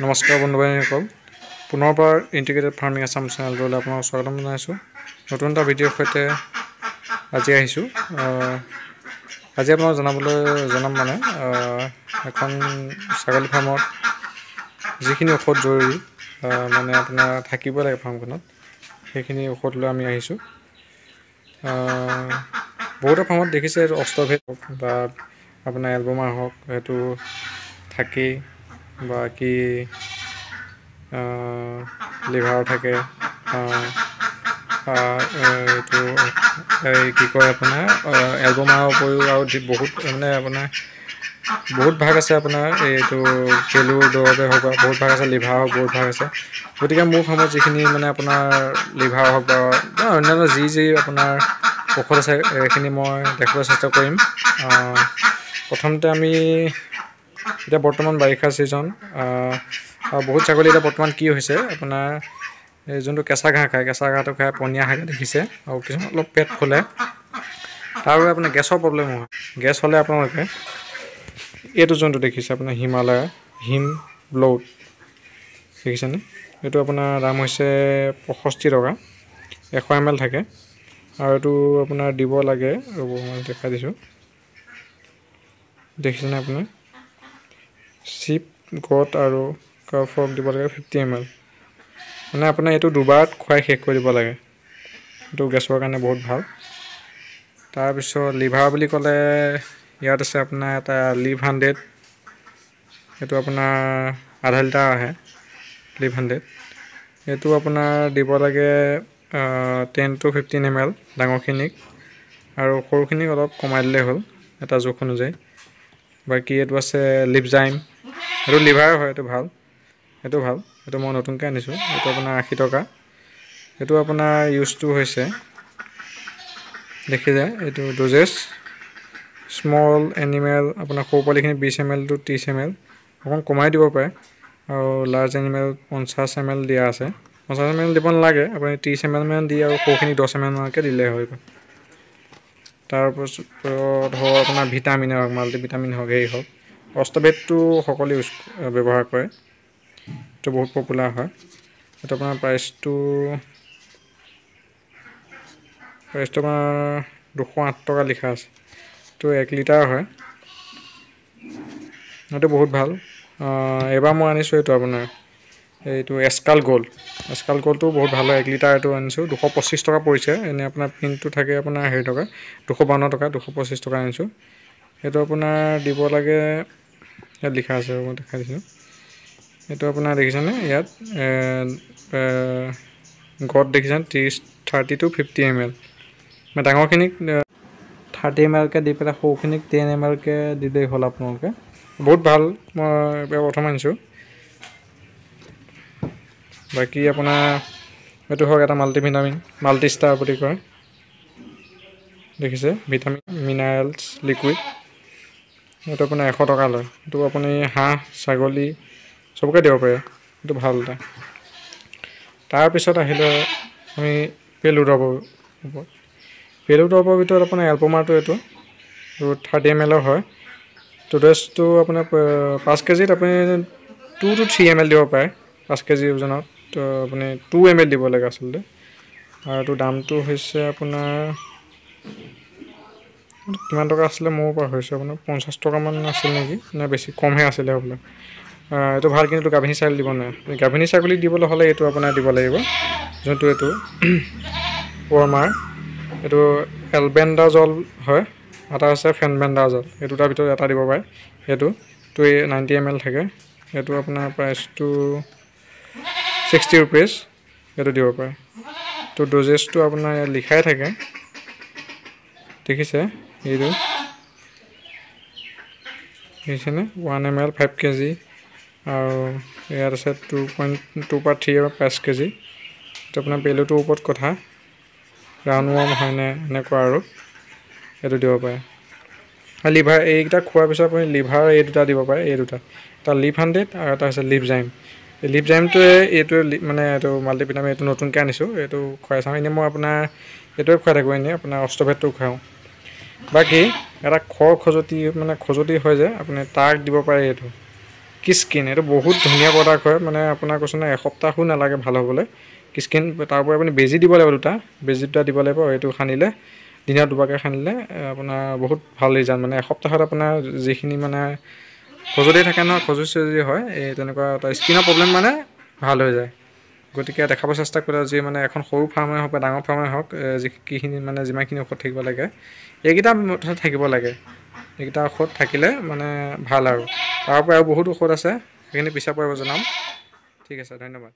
নমস্কাৰ বন্ধু বান্ধৱীসকল পুনৰ পৰা ইণ্টিগ্ৰেটেড ফাৰ্মিং আছাম চেনেলটোলৈ আপোনাক স্বাগতম জনাইছোঁ। নতুন এটা ভিডিঅ'ৰ সৈতে আজি আহিছোঁ। আহ, আজি আপোনাক জনাবলৈ জনাম মানে এখন ছাগলী ফাৰ্মত যিখিনি ঔষধ জৰুৰী মানে আপোনাৰ থাকিব লাগে ফাৰ্মখনত সেইখিনি ঔষধ লৈ আমি আহিছোঁ। আহ, বহুতো ফাৰ্মত দেখিছে অষ্টভেদ হওক বা আপোনাৰ এলবমাৰ হওক সেইটো থাকেই। বাকী লিভাৰ থাকে এইটো এই কি কয় আপোনাৰ এলবমাৰ উপৰিও আৰু বহুত মানে আপোনাৰ বহুত ভাগ আছে আপোনাৰ এইটো পেলুৰ দৰৱে হওক বা বহুত ভাগ আছে লিভাৰ হওক বহুত ভাগ আছে। গতিকে মোৰ ফাৰ্মত যিখিনি মানে আপোনাৰ লিভাৰ হওক বা বা অন্যান্য যি যি আপোনাৰ ঔষধ আছে এইখিনি মই দেখাবলৈ চেষ্টা কৰিম। প্ৰথমতে আমি এতিয়া বৰ্তমান বাৰিষা ছিজন বহুত ছাগলী এতিয়া বৰ্তমান কি হৈছে আপোনাৰ যোনটো কেঁচা ঘাঁহ খায় কেঁচা ঘাঁহটো খাই পনীয়া হাগে দেখিছে আৰু কিছুমান অলপ পেট ফুলে। তাৰ বাবে আপোনাৰ গেছৰ প্ৰব্লেম হয় গেছ হ'লে আপোনালোকে এইটো যোনটো দেখিছে আপোনাৰ হিমালয়া হিম ব্ল'ড দেখিছেনে? এইটো আপোনাৰ দাম হৈছে পঁয়ষষ্ঠি টকা এশ এম এল থাকে আৰু এইটো আপোনাৰ দিব লাগে ৰ'ব মই দেখাই দিছোঁ। দেখিছেনে আপোনাৰ চিপ গট আৰু কাফক দিব লাগে ফিফটি এম এল মানে আপোনাৰ এইটো দুবাৰত খুৱাই শেষ কৰি দিব লাগে। এইটো গেছৰ কাৰণে বহুত ভাল। তাৰপিছত লিভাৰ বুলি ক'লে ইয়াত আছে আপোনাৰ এটা লিভ হাণ্ড্ৰেড। এইটো আপোনাৰ আধা লিটাৰ আহে লিভ হাণ্ড্ৰেড। এইটো আপোনাৰ দিব লাগে ten to fifteen M L ডাঙৰখিনিক। আৰু সৰুখিনিক অলপ কমাই দিলেই হ'ল এটা জোখ অনুযায়ী। বাকী এইটো আছে লিপজাইম এইটো লিভাৰ হয় এইটো ভাল। এইটো ভাল। এইটো মই নতুনকৈ আনিছোঁ। এইটো আপোনাৰ আশী টকা। এইটো আপোনাৰ ইউজটো হৈছে দেখি যায় এইটো ড'জেছ স্মল এনিমেল আপোনাৰ সৰু পোৱালিখিনি বিছ এম এল টু ত্ৰিছ এম এল অকণমান কমাই দিব পাৰে। আৰু লাৰ্জ এনিমেল পঞ্চাছ এম এল দিয়া আছে। পঞ্চাছ এম এল দিব নালাগে। আপুনি ত্ৰিছ এম এল মান দি আৰু সৰুখিনি দহ এম এল মানকৈ দিলেই হৈ গ'ল তাৰপাছত ধৰক আপোনাৰ ভিটামিনে হওক মাল্টি ভিটামিন হওক হেৰি হওক অষ্টবেদটো সকলোৱে ইউজ ব্যৱহাৰ কৰে। এইটো বহুত পপুলাৰ হয়। এইটো আপোনাৰ প্ৰাইচটো প্ৰাইচটো আপোনাৰ দুশ আঠ টকা লিখা আছে। এইটো এক লিটাৰ হয়। এইটো বহুত ভাল। এইবাৰ মই আনিছোঁ এইটো আপোনাৰ। এইটো এস্কাল গ'ল্ড এস্কাল গ'ল্ডটো বহুত ভাল হয় এক লিটাৰ এইটো আনিছোঁ। দুশ পঁচিছ টকা পৰিছে এনেই আপোনাৰ প্ৰিণ্টটো থাকে আপোনাৰ হেৰি টকা দুশ বাৱন্ন টকা দুশ পঁচিছ টকা আনিছোঁ। সেইটো আপোনাৰ দিব লাগে ইয়াত লিখা আছে মই দেখাই দিছোঁ। এইটো আপোনাৰ দেখিছেনে? ইয়াত গড দেখিছেনে? ত্ৰিছ thirty to fifty M L. মানে ডাঙৰখিনিক থাৰ্টি এম এলকৈ দি পেলাই সৰুখিনিক টেন এম এলকৈ দিলেই হ'ল আপোনালোকে। বহুত ভাল মই প্ৰথম আনিছোঁ। বাকী আপোনাৰ এইটো হওক এটা মাল্টি ভিটামিন মাল্টি ষ্টাৰ বুলি কয়। দেখিছে? Vitamin minerals liquid. এইটো আপোনাৰ এশ টকা লয়। এইটো আপুনি হাঁহ ছাগলী চবকে দিব পাৰে। এইটো ভাল এটা। তাৰপিছত আহিলে আমি পেলু দৰৱৰ ওপৰত। পেলু দৰৱৰ ভিতৰত আপোনাৰ এলপমাৰটো এইটো। এইটো থাৰ্টি এম এলৰ হয়। টোটেজটো আপোনাৰ পাঁচ কেজিত আপুনি two to three M L দিব পাৰে। পাঁচ কেজি ওজনত। আপুনি টু এম এল দিব লাগে আচলতে। আৰু এইটো দামটো হৈছে আপোনাৰ কিমান টকা আছিলে ময়ো পাহৰিছোঁ আপোনাৰ পঞ্চাছ টকামান আছিল নেকি? নে বেছি কমহে আছিলে হ'বলা এইটো ভাল কিন্তু এইটো গাভিনী ছাগলী দিব নোৱাৰে। গাভিনী ছাগলীক দিবলৈ হ'লে এইটো আপোনাৰ দিব লাগিব। যোনটো এইটো ৱৰ্মাৰ এইটো এলবেণ্ডাজল হয় এটা আছে ফেনবেণ্ডাজল এই দুটাৰ ভিতৰত এটা দিব পাৰে। সেইটো এই নাইণ্টি এম এল থাকে। এইটো আপোনাৰ প্ৰাইচটো ছিক্সটি ৰুপিজ এইটো দিব পাৰে। তো ড'জেছটো আপোনাৰ ইয়াত লিখাই থাকে। দেখিছে? এইটো। দেখিছেনে? One M L five K G আৰু ইয়াত আছে টু পইণ্ট টু পৰা থ্ৰী পাঁচ কে জি এইটো আপোনাৰ পেলুটোৰ ওপৰত কথা। ৰাউণ্ড ৱৰ্ম হয়নে এনেকুৱা আৰু। এইটো দিব পাৰে। আৰু লিভাৰ এইকেইটা খোৱাৰ পিছত আপুনি লিভাৰ এই দুটা দিব পাৰে এই দুটা। এটা লিভ হাণ্ড্ৰেড আৰু এটা হৈছে লিভ জাইম লিভ জাইমটোৱে এইটোৱে মানে এইটো মাল্টিভিটামিন এইটো নতুনকৈ আনিছোঁ এইটো খুৱাই চাওঁ। এনেই মই আপোনাৰ এইটোৱে খুৱাই থাকোঁ এনেই আপোনাৰ অষ্টভেদটো খুৱাওঁ। বাকী এটা খৰ খজুৱতি মানে খজুৱতি হয় যে আপুনি তাক দিব পাৰে এইটো। কিস্কিন এইটো বহুত ধুনীয়া প্ৰডাক্ট হয় মানে আপোনাৰ কৈছোঁ নহয় এসপ্তাহো নালাগে ভাল হ'বলৈ। কিস্কিন তাৰ উপৰি আপুনি বেজী দিব লাগিব দুটা। বেজী দুটা দিব লাগিব এইটো সানিলে দিনত দুবাৰকৈ সানিলে আপোনাৰ বহুত ভাল ৰিজাল্ট মানে এসপ্তাহত আপোনাৰ যিখিনি মানে খজুৱতি থাকে নহয় খজুৱতি চজুৱতি হয় এই তেনেকুৱা এটা স্কিনৰ প্ৰব্লেম মানে ভাল হৈ যায়। গতিকে দেখাব চেষ্টা কৰিলে যি মানে এখন সৰু ফাৰ্মেই হওক বা ডাঙৰ ফাৰ্মেই হওক যিখিনি মানে যিমানখিনি ঔষধ থাকিব লাগে এইকেইটা মুঠতে থাকিব লাগে। এইকেইটা ঔষধ থাকিলে মানে ভাল আৰু। তাৰ পৰা আৰু বহুত ঔষধ আছে সেইখিনি পিছৰ পৰা জনাম। ঠিক আছে ধন্যবাদ।